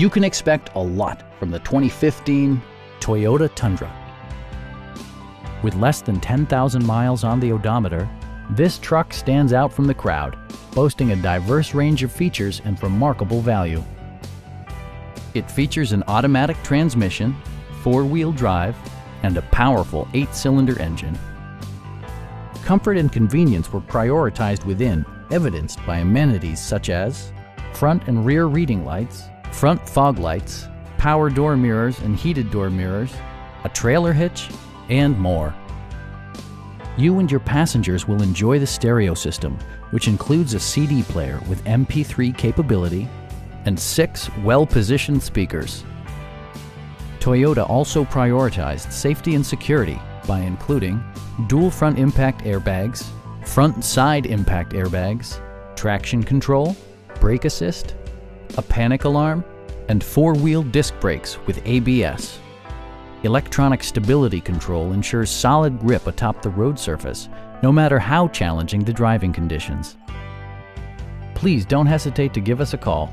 You can expect a lot from the 2015 Toyota Tundra. With less than 10,000 miles on the odometer, this truck stands out from the crowd, boasting a diverse range of features and remarkable value. It features an automatic transmission, four-wheel drive, and a powerful eight-cylinder engine. Comfort and convenience were prioritized within, evidenced by amenities such as front and rear reading lights, front fog lights, power door mirrors and heated door mirrors, a trailer hitch, and more. You and your passengers will enjoy the stereo system, which includes a CD player with MP3 capability and six well-positioned speakers. Toyota also prioritized safety and security by including dual front impact airbags, front side impact airbags, traction control, brake assist, a panic alarm, and four-wheel disc brakes with ABS. Electronic stability control ensures solid grip atop the road surface, no matter how challenging the driving conditions. Please don't hesitate to give us a call